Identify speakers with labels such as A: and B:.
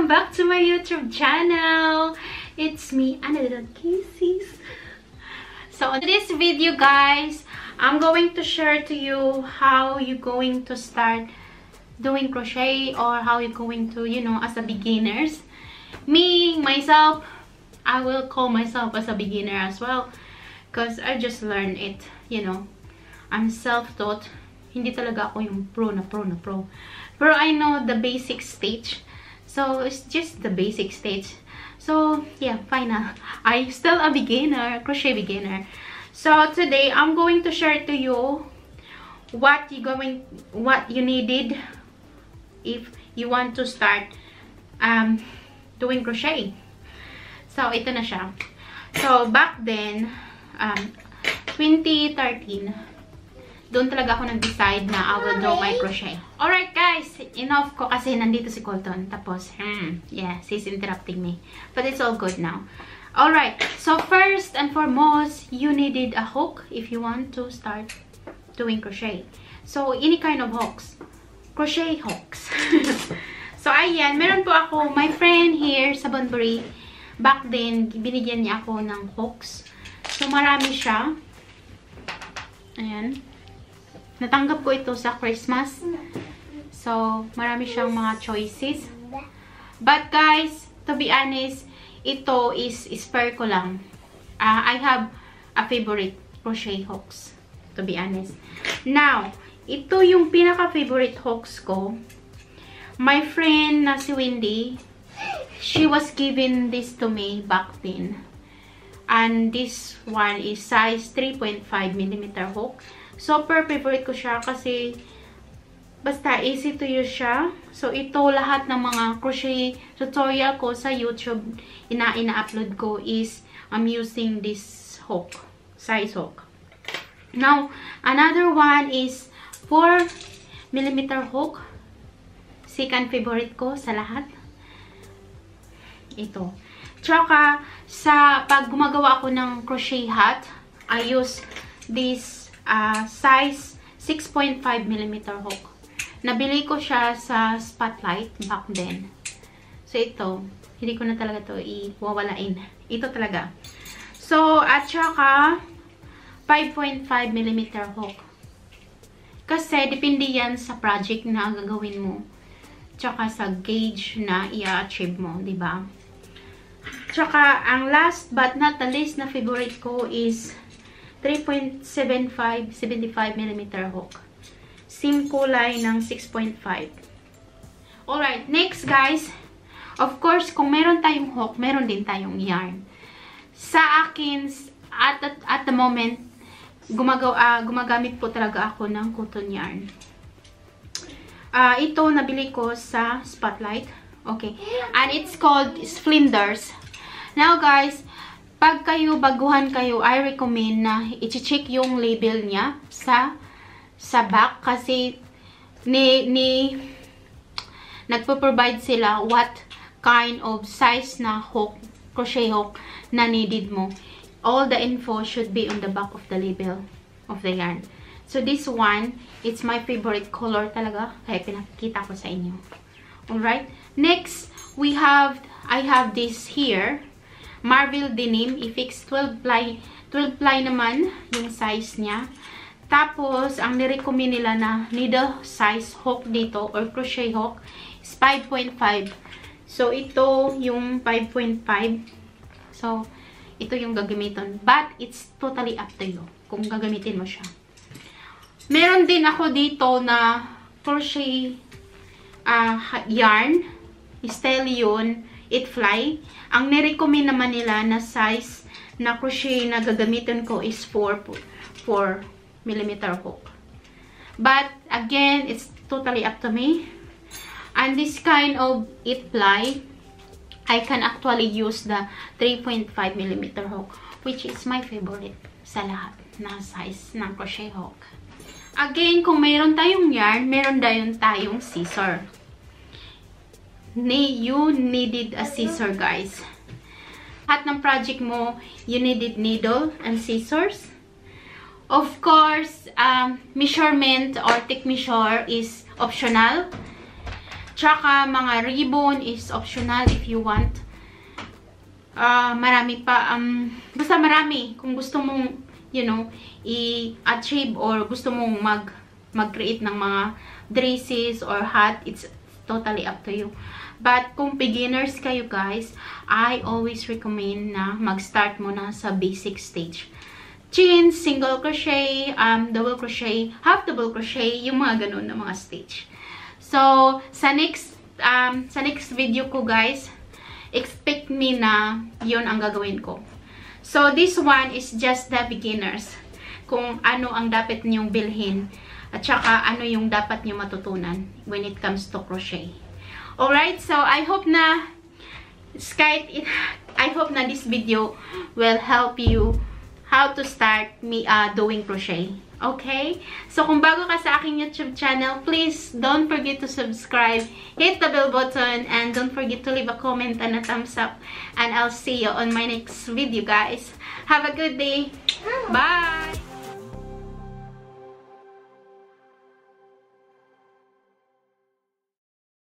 A: Welcome back to my YouTube channel. It's me, Anna Casey's. So in this video, guys, I'm going to share to you how you're going to start doing crochet or how you're going to, you know, as a beginners. Me, myself, I will call myself as a beginner as well because I just learned it, you know. I'm self-taught. Hindi talaga ako yung pro na pro na pro. Pero I know the basic stage. So, it's just the basic stage. So, yeah, fine na. I'm still a beginner, crochet beginner. So, today, I'm going to share to you what you going, what you needed if you want to start um, doing crochet. So, ito na siya. So, back then, um, 2013, doon talaga ako nag-decide na I will do my crochet. Alright guys, enough ko kasi nandito si Colton. Tapos, hmm, yeah, she's interrupting me. But it's all good now. Alright, so first and foremost, you needed a hook if you want to start doing crochet. So, any kind of hooks. Crochet hooks. so, ayan, meron po ako, my friend here sa Bunbury, back then, binigyan niya ako ng hooks. So, marami siya. Ayan. Natanggap ko ito sa Christmas. So, marami siyang mga choices. But guys, to be honest, ito is spare ko lang. Uh, I have a favorite crochet hooks. To be honest. Now, ito yung pinaka-favorite hooks ko. My friend na si Wendy, she was given this to me back then. And this one is size 3.5mm hook. Super favorite ko siya kasi basta easy to use siya. So, ito lahat ng mga crochet tutorial ko sa YouTube ina-ina-upload ko is I'm using this hook, size hook. Now, another one is 4mm hook. Second favorite ko sa lahat. Ito. Tsaka, sa pag gumagawa ako ng crochet hat, I use this uh, size 6.5mm hook. Nabili ko siya sa Spotlight back then. So, ito. Hindi ko na talaga to iwawalain. Ito talaga. So, at saka 5.5mm hook. Kasi, depende yan sa project na gagawin mo. Tsaka sa gauge na i-achieve mo, ba? Tsaka, ang last but not the least na favorite ko is 3.75 75mm hook. Same kulay ng 6.5. Alright, next guys. Of course, kung meron tayong hook, meron din tayong yarn. Sa akin, at, at, at the moment, gumagaw, uh, gumagamit po talaga ako ng cotton yarn. Uh, ito, nabili ko sa Spotlight. Okay. And it's called Splendors. Now guys, pag kayo, baguhan kayo, I recommend na i-check yung label niya sa sa back kasi ni, ni nagpo-provide sila what kind of size na hook, crochet hook na needed mo. All the info should be on the back of the label of the yarn. So this one, it's my favorite color talaga. Kaya pinakita ko sa inyo. Alright? Next, we have, I have this here. Marvel Denim. I-fix 12 ply. 12 ply naman yung size niya. Tapos, ang nirecommend nila na needle size hook dito or crochet hook is 5.5. So, ito yung 5.5. So, ito yung gagamitin. But, it's totally up to you kung gagamitin mo siya. Meron din ako dito na crochet uh, yarn. Style yun it fly. Ang nirecommend naman nila na size na crochet na gagamitin ko is 4, 4 mm hook. But, again, it's totally up to me. And this kind of it fly, I can actually use the 3.5 mm hook, which is my favorite sa lahat na size ng crochet hook. Again, kung mayroon tayong yarn, meron din tayong scissor you needed a scissor, guys. Lahat ng project mo, you needed needle and scissors. Of course, um, measurement or tape measure is optional. Tsaka mga ribbon is optional if you want. Uh, marami pa. Um, basta marami. Kung gusto mong, you know, i-achieve or gusto mong mag mag-create ng mga dresses or hat, it's totally up to you. But kung beginners kayo guys, I always recommend na mag-start muna sa basic stage. Chain, single crochet, um, double crochet, half double crochet, yung mga ganun na mga stage. So, sa next, um, sa next video ko guys, expect me na yun ang gagawin ko. So, this one is just the beginners. Kung ano ang dapat niyong bilhin. At saka, ano yung dapat niyo matutunan when it comes to crochet. Alright, so I hope na Skype, I hope na this video will help you how to start me uh, doing crochet. Okay? So, kung bago ka sa aking YouTube channel, please don't forget to subscribe, hit the bell button, and don't forget to leave a comment and a thumbs up. And I'll see you on my next video, guys. Have a good day. Bye!